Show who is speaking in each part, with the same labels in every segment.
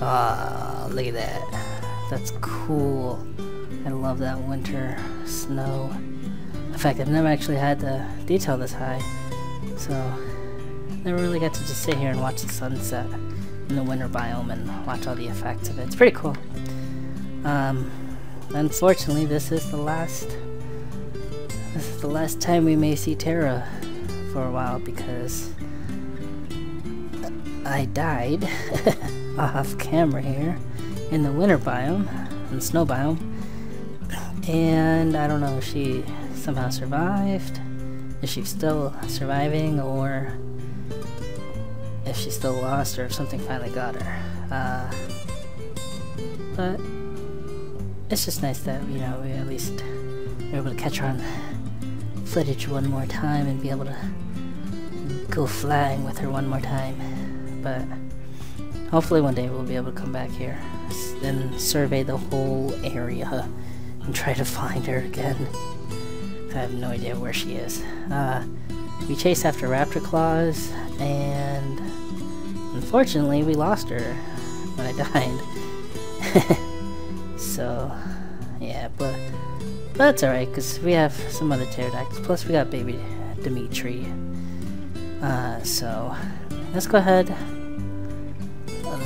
Speaker 1: Ah, look at that. That's cool. I love that winter snow. In fact, I've never actually had the detail this high, so never really got to just sit here and watch the sunset in the winter biome and watch all the effects of it. It's pretty cool. Um, unfortunately, this is the last. This is the last time we may see Terra for a while because I died off camera here in the winter biome, in the snow biome, and I don't know if she somehow survived, if she's still surviving, or if she's still lost, or if something finally got her. Uh, but it's just nice that you know we at least were able to catch her on footage one more time and be able to go flying with her one more time. But hopefully one day we'll be able to come back here and survey the whole area and try to find her again. I have no idea where she is. Uh, we chased after Raptor Claus and unfortunately we lost her when I died. so yeah, but, but that's alright because we have some other pterodactyls. Plus we got baby Dimitri. Uh, so let's go ahead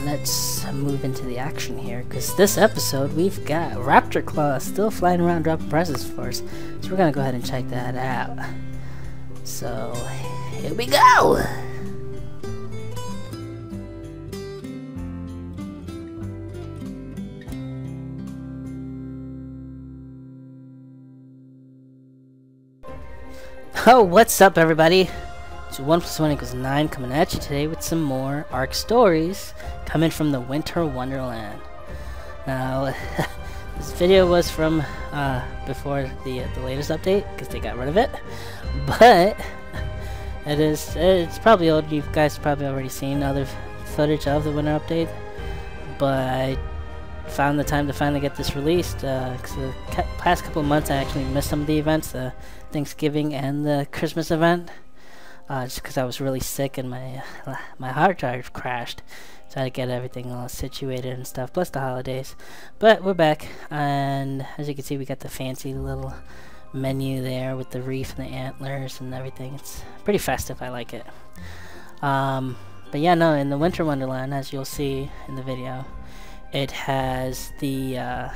Speaker 1: let's move into the action here because this episode we've got Raptor Claw still flying around dropping presents for us. So we're gonna go ahead and check that out. So here we go! Oh, what's up everybody? So 1 plus 1 equals 9 coming at you today with some more Ark stories coming from the Winter Wonderland. Now, this video was from uh, before the, uh, the latest update because they got rid of it. But it is it's probably old. You guys probably already seen other footage of the Winter update. But I found the time to finally get this released because uh, the past couple months I actually missed some of the events, the Thanksgiving and the Christmas event uh, just because I was really sick and my my hard drive crashed. So I had to get everything all situated and stuff, plus the holidays. But we're back, and as you can see, we got the fancy little menu there with the reef and the antlers and everything. It's pretty festive, I like it. Um, but yeah, no, in the Winter Wonderland, as you'll see in the video, it has the, uh,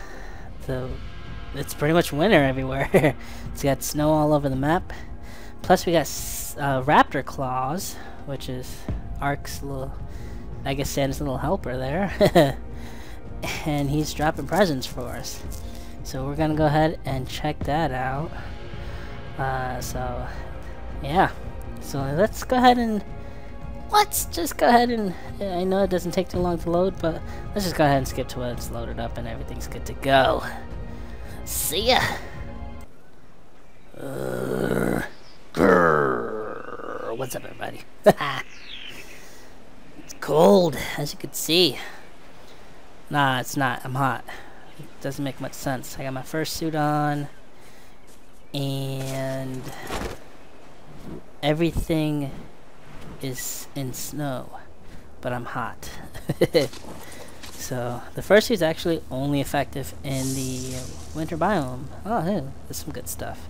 Speaker 1: the, it's pretty much winter everywhere. it's got snow all over the map. Plus we got uh, Raptor Claus, which is Ark's little, I guess Santa's little helper there. and he's dropping presents for us. So we're gonna go ahead and check that out. Uh, so, yeah. So let's go ahead and let's just go ahead and I know it doesn't take too long to load, but let's just go ahead and skip to when it's loaded up and everything's good to go. See ya. Uh, What's up, everybody? it's cold, as you can see. Nah, it's not. I'm hot. It doesn't make much sense. I got my first suit on, and everything is in snow, but I'm hot. so, the first is actually only effective in the winter biome. Oh, hey, there's some good stuff.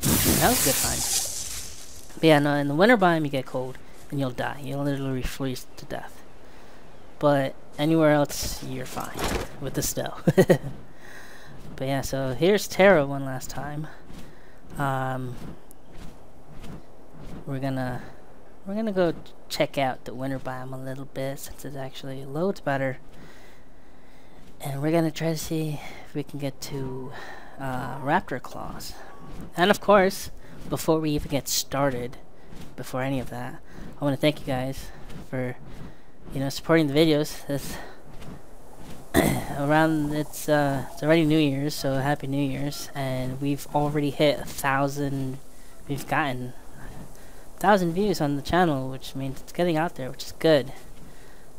Speaker 1: That was a good find. But yeah, no, in the winter biome you get cold and you'll die. You'll literally freeze to death. But anywhere else you're fine with the snow. but yeah, so here's Terra one last time. Um, we're gonna we're gonna go check out the winter biome a little bit since it's actually loads better. And we're gonna try to see if we can get to uh, Raptor Claus. And of course, before we even get started, before any of that, I want to thank you guys for, you know, supporting the videos. This around it's uh it's already New Year's, so happy New Year's, and we've already hit a thousand. We've gotten a thousand views on the channel, which means it's getting out there, which is good.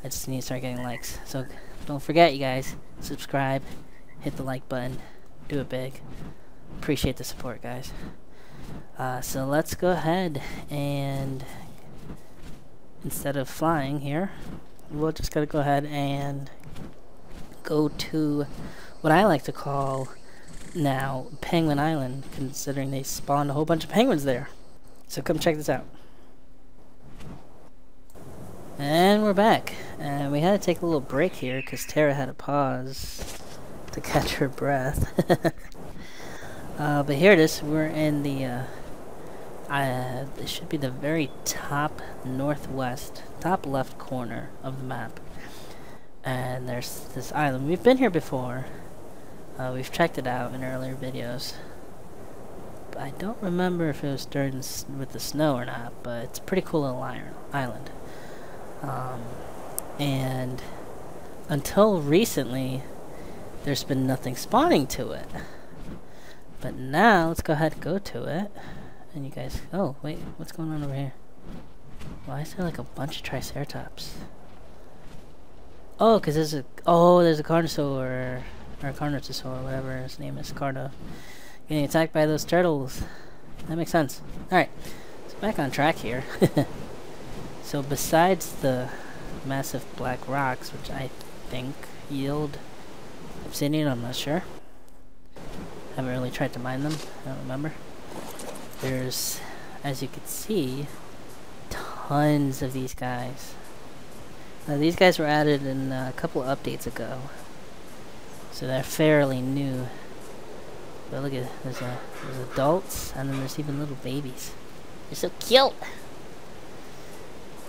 Speaker 1: I just need to start getting likes. So don't forget, you guys, subscribe, hit the like button, do it big. Appreciate the support, guys. Uh, so let's go ahead and instead of flying here, we'll just gotta go ahead and go to what I like to call now Penguin Island, considering they spawned a whole bunch of penguins there. So come check this out. And we're back. And we had to take a little break here because Tara had to pause to catch her breath. uh, but here it is. We're in the, uh, uh, this should be the very top northwest, top left corner of the map. And there's this island. We've been here before. Uh, we've checked it out in earlier videos. I don't remember if it was during with the snow or not, but it's a pretty cool little island. Um, and until recently, there's been nothing spawning to it. But now, let's go ahead and go to it. And you guys, oh, wait, what's going on over here? Why is there like a bunch of Triceratops? Oh, because there's a, oh, there's a Carnosaur, or a Carnosaur, whatever his name is, Carno. Getting attacked by those turtles. That makes sense. Alright, so back on track here. So besides the massive black rocks, which I think yield obsidian, I'm not sure. I haven't really tried to mine them, I don't remember. There's, as you can see, tons of these guys. Now these guys were added in uh, a couple of updates ago. So they're fairly new. But look at there's a there's adults and then there's even little babies. They're so cute.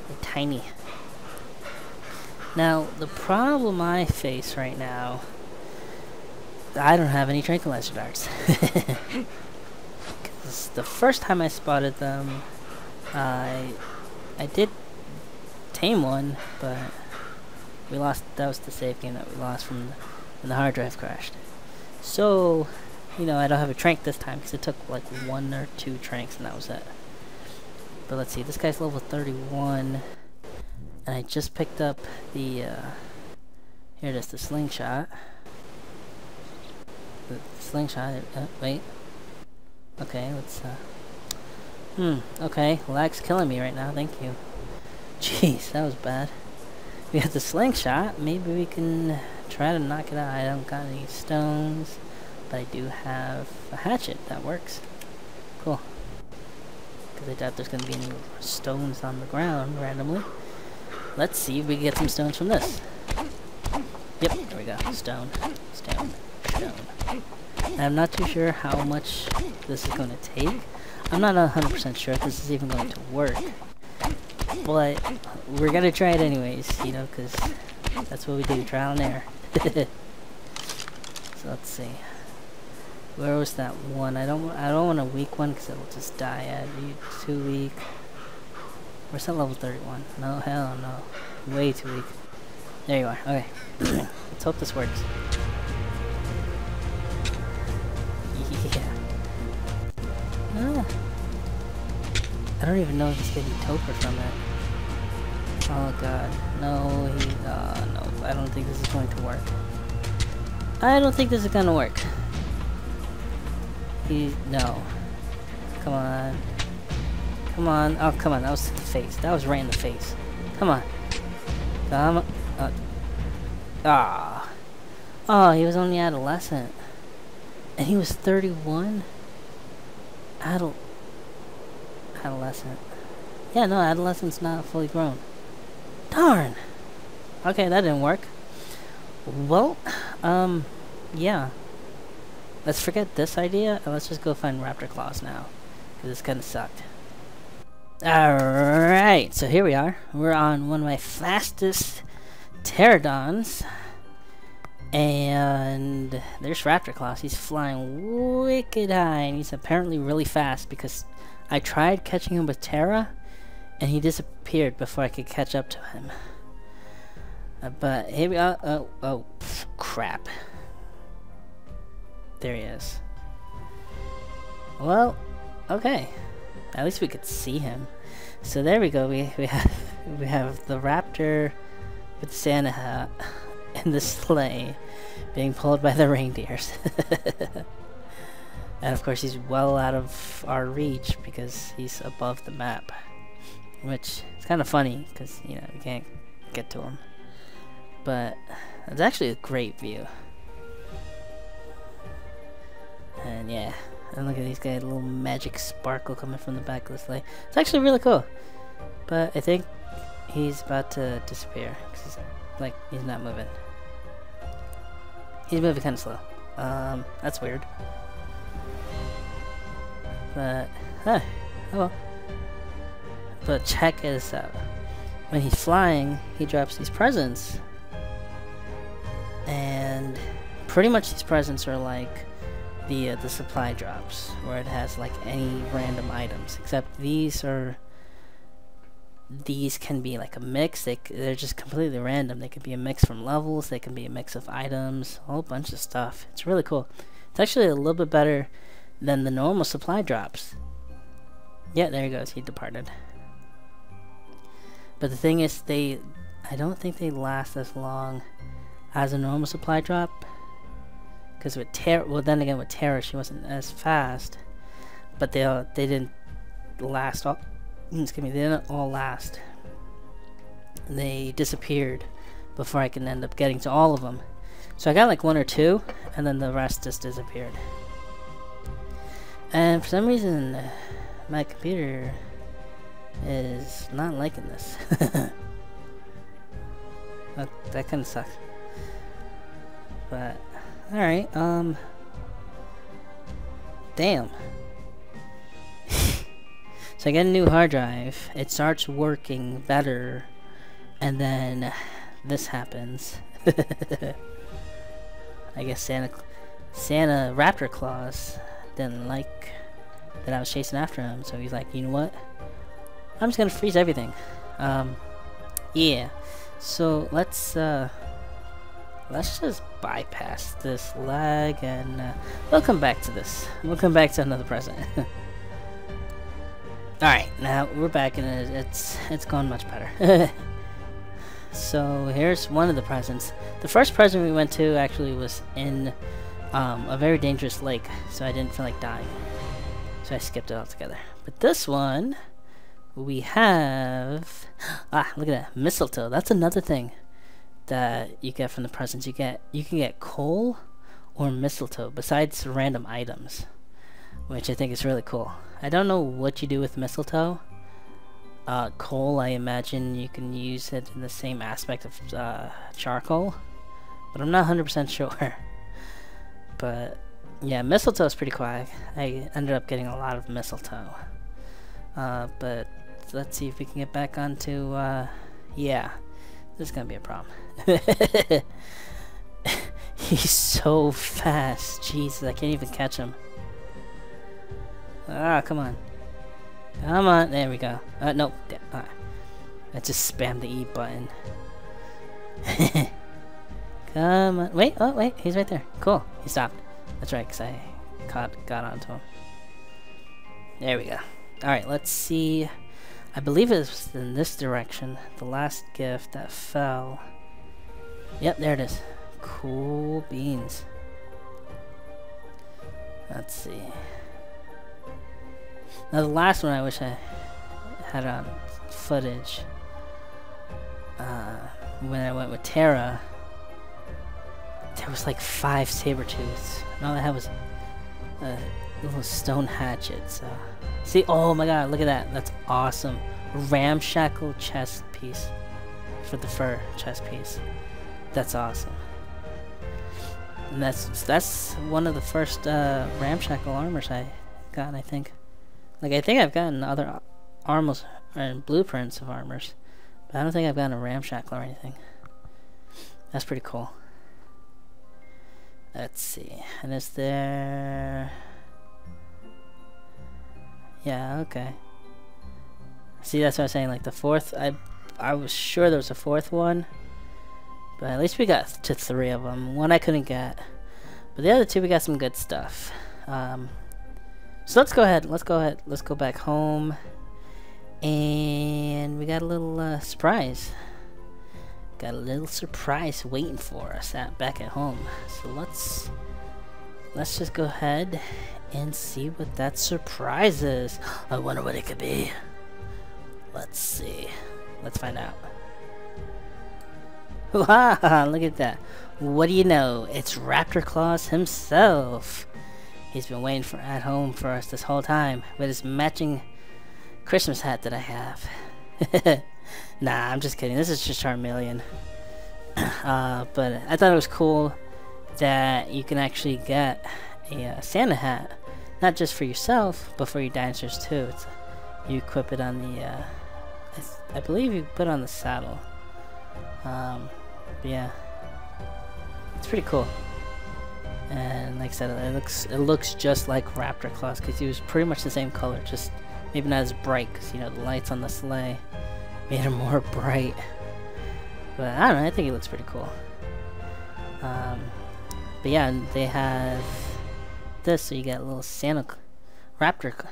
Speaker 1: They're tiny. Now, the problem I face right now, I don't have any tranquilizer darts. Because the first time I spotted them, I, I did tame one, but we lost, that was the save game that we lost from when the hard drive crashed. So, you know, I don't have a trank this time because it took like one or two tranks and that was it. But let's see, this guy's level 31. And I just picked up the, uh, here it is, the slingshot. The slingshot, uh, wait. Okay, let's, uh, hmm, okay, lag's killing me right now, thank you. Jeez, that was bad. We have the slingshot, maybe we can try to knock it out. I don't got any stones, but I do have a hatchet, that works. Cool because I doubt there's going to be any stones on the ground randomly. Let's see if we can get some stones from this. Yep, there we go. Stone, stone, stone. I'm not too sure how much this is going to take. I'm not 100% sure if this is even going to work. But we're going to try it anyways, you know, because that's what we do, trial and error. so let's see. Where was that one? I don't. I don't want a weak one because it will just die at you. Too weak. Where's that level 31? No, hell no. Way too weak. There you are. Okay. Let's hope this works. I don't even know if he's getting torpor from it. Oh god. No, he. Uh, no. I don't think this is going to work. I don't think this is going to work. He, no. Come on. Come on. Oh, come on. That was to the face. That was right in the face. Come on. Come on. Uh, ah. Oh, he was only adolescent. And he was 31? Adult. Adolescent. Yeah, no, adolescent's not fully grown. Darn! Okay, that didn't work. Well, um, yeah. Let's forget this idea and let's just go find Raptor Claus now. Because this kind of sucked. Alright, so here we are. We're on one of my fastest pterodons. And there's Raptor Claus. He's flying wicked high and he's apparently really fast because I tried catching him with Tara and he disappeared before I could catch up to him. Uh, but here we are. Oh, oh, crap. There he is. Well, okay. At least we could see him. So there we go. We we have we have the raptor with Santa hat and the sleigh being pulled by the reindeers. and of course he's well out of our reach because he's above the map. Which is kind of funny because, you know, you can't get to him. But it's actually a great view. And yeah, and look at these guys, a little magic sparkle coming from the back of this light. It's actually really cool. But I think he's about to disappear. Cause he's, like, he's not moving. He's moving kind of slow. Um, that's weird. But, huh, oh well. But check this out. When he's flying, he drops these presents. And pretty much these presents are like the uh, the supply drops, where it has like any random items. Except these are these can be like a mix. They they're just completely random. They could be a mix from levels. They can be a mix of items. A whole bunch of stuff. It's really cool. It's actually a little bit better than the normal supply drops. Yeah, there he goes. He departed. But the thing is, they I don't think they last as long as a normal supply drop. Because with Terra, well then again with Terra, she wasn't as fast. But they uh, they didn't last all. Excuse me, they didn't all last. They disappeared before I can end up getting to all of them. So I got like one or two, and then the rest just disappeared. And for some reason, my computer is not liking this. that, that kind of sucks. But, alright, um... Damn. so I get a new hard drive, it starts working better, and then this happens. I guess Santa, Santa Raptor Claus didn't like that I was chasing after him, so he's like, you know what? I'm just gonna freeze everything. Um, yeah. So let's uh, let's just bypass this lag and uh, we'll come back to this. We'll come back to another present. All right, now we're back and it's it's gone much better. so here's one of the presents. The first present we went to actually was in um, a very dangerous lake, so I didn't feel like dying. So I skipped it altogether. But this one we have ah look at that mistletoe. That's another thing that you get from the presents. You get you can get coal or mistletoe besides random items which I think is really cool. I don't know what you do with mistletoe. Uh, coal I imagine you can use it in the same aspect of uh, charcoal but I'm not 100% sure but yeah mistletoe is pretty cool I, ended up getting a lot of mistletoe uh, but let's see if we can get back onto, uh, yeah. This is gonna be a problem. He's so fast. Jesus, I can't even catch him. Ah, come on. Come on. There we go. Uh, no. Ah. I just spammed the E button. on. Wait, oh, wait. He's right there. Cool. He stopped. That's right, because I caught, got onto him. There we go. Alright, let's see I believe it was in this direction. The last gift that fell. Yep, there it is. Cool beans. Let's see. Now the last one I wish I had on footage. Uh, when I went with Terra, there was like five saber tooths. And all I had was a little stone hatchet, so... See, oh my god, look at that. That's awesome. Ramshackle chest piece. For the fur chest piece. That's awesome. And that's that's one of the first uh, ramshackle armors I got, I think. Like, I think I've gotten other armors and blueprints of armors. But I don't think I've gotten a ramshackle or anything. That's pretty cool. Let's see. And is there... Yeah, okay. See, that's what I'm saying. Like the fourth, I, I was sure there was a fourth one, but at least we got to three of them. One I couldn't get, but the other two we got some good stuff. Um, so let's go ahead. Let's go ahead. Let's go back home, and we got a little uh, surprise. Got a little surprise waiting for us back at home. So let's let's just go ahead and see what that surprise is. I wonder what it could be. Let's see. Let's find out. Wow, look at that. What do you know? It's Raptor Claus himself. He's been waiting for at home for us this whole time with his matching Christmas hat that I have. nah, I'm just kidding. This is just Charmeleon. Uh, but I thought it was cool that you can actually get a uh, Santa hat, not just for yourself, but for your dinosaurs too. It's, you equip it on the, uh, I, I, believe you put on the saddle. Um, yeah, it's pretty cool. And like I said, it looks it looks just like Raptor Claus because he was pretty much the same color, just maybe not as bright because you know the lights on the sleigh made him more bright. But I don't know, I think he looks pretty cool. Um, but yeah, they have this, so you got a little Santa Raptor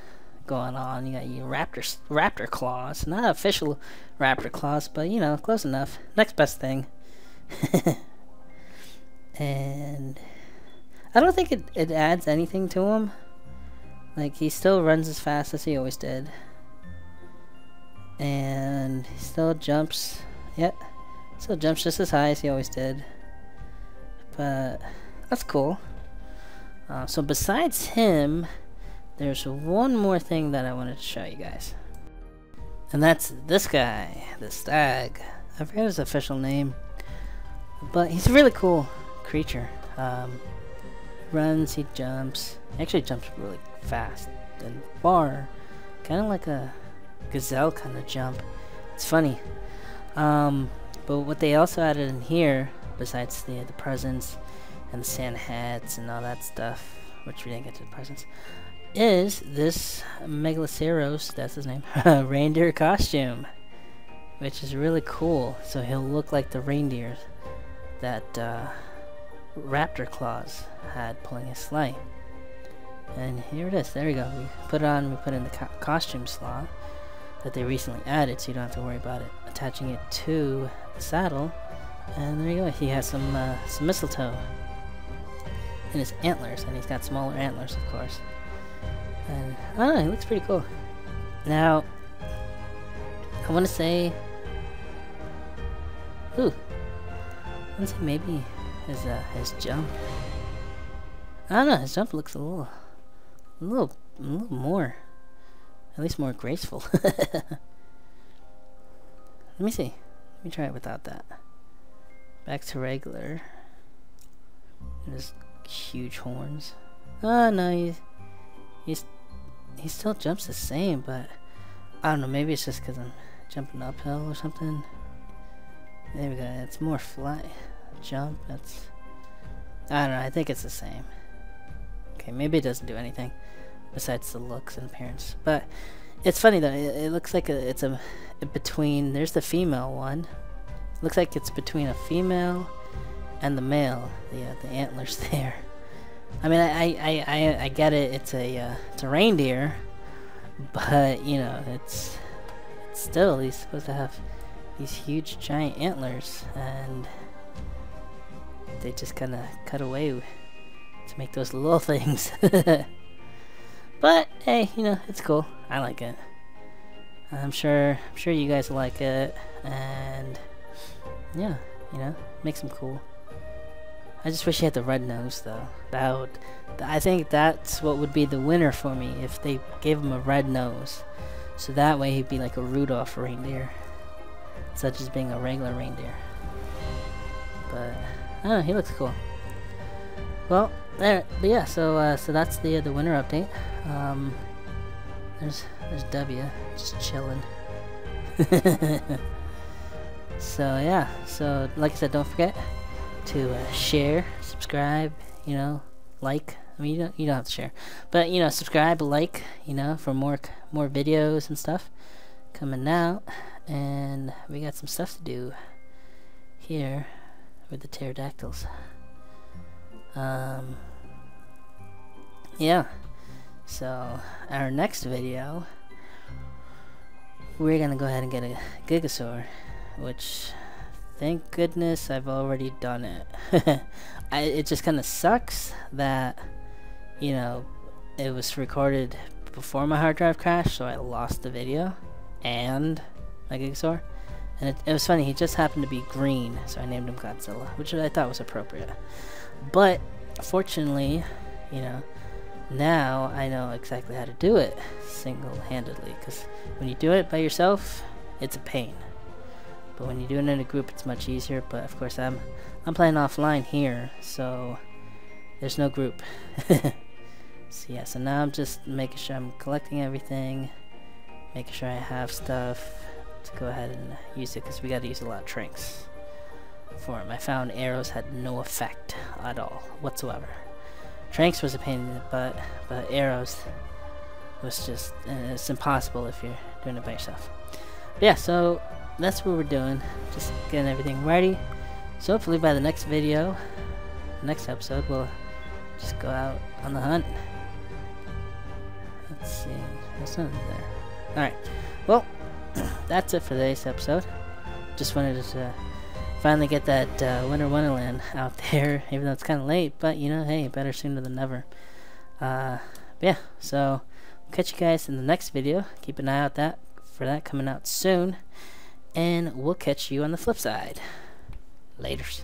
Speaker 1: going on. You got your Raptor Raptor Claus, not official Raptor Claus, but you know, close enough. Next best thing. and I don't think it, it adds anything to him. Like, he still runs as fast as he always did. And he still jumps. Yep. Still jumps just as high as he always did. But, that's cool. Uh, so besides him, there's one more thing that I wanted to show you guys. And that's this guy, the stag. I forget his official name. But he's a really cool creature. Um, runs, he jumps. He actually jumps really fast and far. Kind of like a gazelle kind of jump. It's funny. Um, but what they also added in here, besides the the presents and the Santa hats and all that stuff, which we didn't get to the presents, is this Megaloceros, that's his name, reindeer costume. Which is really cool. So he'll look like the reindeers that uh, Raptor Claus had pulling his sleigh. And here it is. There we go. We put it on. We put in the co costume slot that they recently added, so you don't have to worry about it attaching it to the saddle. And there you go. He has some uh, some mistletoe in his antlers, and he's got smaller antlers, of course. And know. He looks pretty cool. Now, I want to say, ooh, I want to say maybe his uh, his jump. I don't know. His jump looks a little, a little, a little more, at least more graceful. Let me see. Let me try it without that. Back to regular. His huge horns. Oh no, he's he's he still jumps the same, but I don't know. Maybe it's just because I'm jumping uphill or something. There we go. It's more flat jump. That's I don't know. I think it's the same. Okay, maybe it doesn't do anything besides the looks and appearance. But it's funny though. It, it looks like a, it's a, between. There's the female one. Looks like it's between a female and the male. The uh, the antlers there. I mean, I I, I, I get it. It's a uh, it's a reindeer, but you know, it's, it's still he's supposed to have these huge giant antlers and they just kind of cut away to make those little things. But hey, you know, it's cool. I like it. I'm sure I'm sure you guys like it and yeah, you know, makes them cool. I just wish he had the red nose though. That would I think that's what would be the winner for me if they gave him a red nose. So that way he'd be like a Rudolph reindeer. Such as being a regular reindeer. But Oh, he looks cool. Well, there, but yeah, so uh, so that's the uh, the winter update. Um, there's there's W just chilling. so yeah, so like I said, don't forget to uh, share, subscribe, you know, like. I mean, you don't you don't have to share, but you know, subscribe, like, you know, for more more videos and stuff coming out, and we got some stuff to do here with the pterodactyls. Um, yeah. So, our next video, we're gonna go ahead and get a Gigasaur, which, thank goodness I've already done it. I, it just kind of sucks that, you know, it was recorded before my hard drive crashed, so I lost the video and my Gigasaur. And it, it was funny, he just happened to be green, so I named him Godzilla, which I thought was appropriate. But, fortunately, you know, now I know exactly how to do it single-handedly, because when you do it by yourself, it's a pain. But when you do it in a group, it's much easier, but of course I'm, I'm playing offline here, so there's no group. so yeah, so now I'm just making sure I'm collecting everything, making sure I have stuff to go ahead and use it, because we gotta use a lot of tranks for him. I found arrows had no effect at all, whatsoever. Tranks was a pain in the butt, but arrows was just, uh, it's impossible if you're doing it by yourself. But yeah, so that's what we're doing. Just getting everything ready. So hopefully by the next video, next episode, we'll just go out on the hunt. Let's see, there's nothing there. Alright, well, that's it for today's episode. Just wanted to finally get that uh, Winter Wonderland out there, even though it's kind of late. But you know, hey, better sooner than never. Uh, yeah, so catch you guys in the next video. Keep an eye out that for that coming out soon, and we'll catch you on the flip side. Laters.